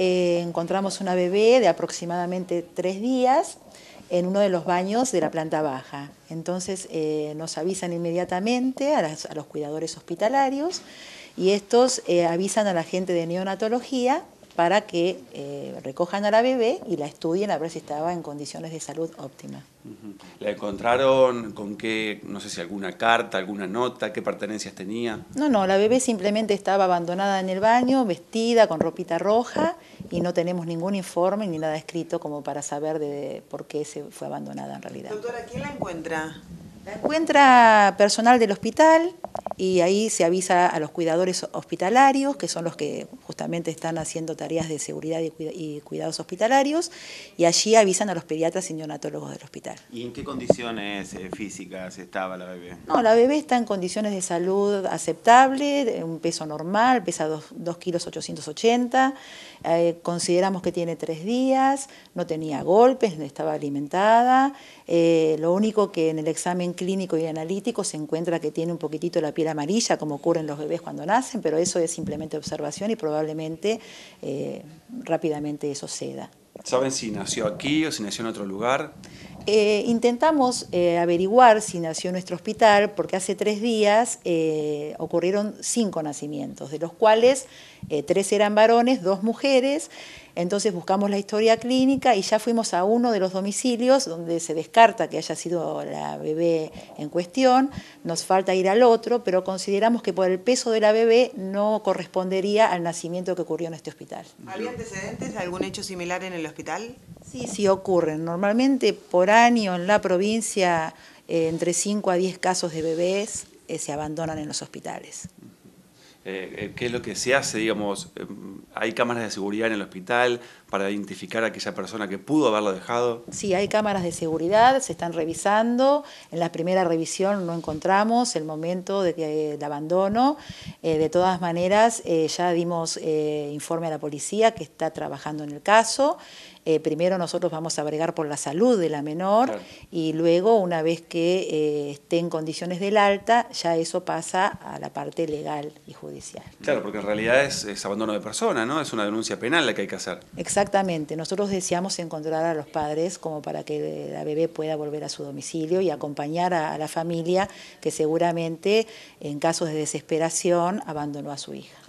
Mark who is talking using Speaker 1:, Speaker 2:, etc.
Speaker 1: eh, encontramos una bebé de aproximadamente tres días en uno de los baños de la planta baja. Entonces eh, nos avisan inmediatamente a, los cuidadores hospitalarios y estos eh, avisan a la gente de neonatología para que eh, recojan a la bebé y la estudien a ver si estaba en condiciones de salud óptimas.
Speaker 2: ¿La encontraron con qué, no sé si alguna carta, alguna nota, qué pertenencias tenía?
Speaker 1: No, no, la bebé simplemente estaba abandonada en el baño, vestida con ropita roja y no tenemos ningún informe ni nada escrito como para saber de por qué se fue abandonada en realidad.
Speaker 3: Doctora, ¿quién la encuentra?
Speaker 1: La encuentra personal del hospital y ahí se avisa a los cuidadores hospitalarios, que son los que justamente están haciendo tareas de seguridad y cuidados hospitalarios, y allí avisan a los pediatras y neonatólogos del hospital.
Speaker 2: ¿Y en qué condiciones eh, físicas estaba la bebé?
Speaker 1: No, la bebé está en condiciones de salud aceptable, un peso normal, pesa 2 kilos 880, eh, consideramos que tiene tres días, no tenía golpes, estaba alimentada, eh, lo único que en el examen clínico y analítico se encuentra que tiene un poquitito la piel amarilla, como ocurre en los bebés cuando nacen, pero eso es simplemente observación y probablemente eh, rápidamente eso ceda.
Speaker 2: ¿Saben si nació aquí o si nació en otro lugar?
Speaker 1: Eh, intentamos eh, averiguar si nació nuestro hospital porque hace tres días ocurrieron cinco nacimientos, de los cuales tres eran varones, dos mujeres, entonces buscamos la historia clínica y ya fuimos a uno de los domicilios donde se descarta que haya sido la bebé en cuestión, nos falta ir al otro, pero consideramos que por el peso de la bebé no correspondería al nacimiento que ocurrió en este hospital.
Speaker 3: ¿Había antecedentes de algún hecho similar en el hospital?
Speaker 1: Sí, sí ocurren. Normalmente por año en la provincia eh, entre 5 a 10 casos de bebés eh, se abandonan en los hospitales.
Speaker 2: Eh, qué es lo que se hace, digamos, hay cámaras de seguridad en el hospital para identificar a aquella persona que pudo haberlo dejado.
Speaker 1: Sí, hay cámaras de seguridad, se están revisando, en la primera revisión no encontramos el momento de que el abandono, de todas maneras ya dimos informe a la policía que está trabajando en el caso, eh, primero nosotros vamos a bregar por la salud de la menor y luego una vez que eh, esté en condiciones del alta, ya eso pasa a la parte legal y judicial.
Speaker 2: Claro, porque en realidad es, abandono de persona, ¿no? Es una denuncia penal la que hay que hacer.
Speaker 1: Exactamente, nosotros deseamos encontrar a los padres como para que la bebé pueda volver a su domicilio y acompañar a la familia que seguramente en casos de desesperación abandonó a su hija.